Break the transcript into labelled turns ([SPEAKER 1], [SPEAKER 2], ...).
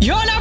[SPEAKER 1] You're not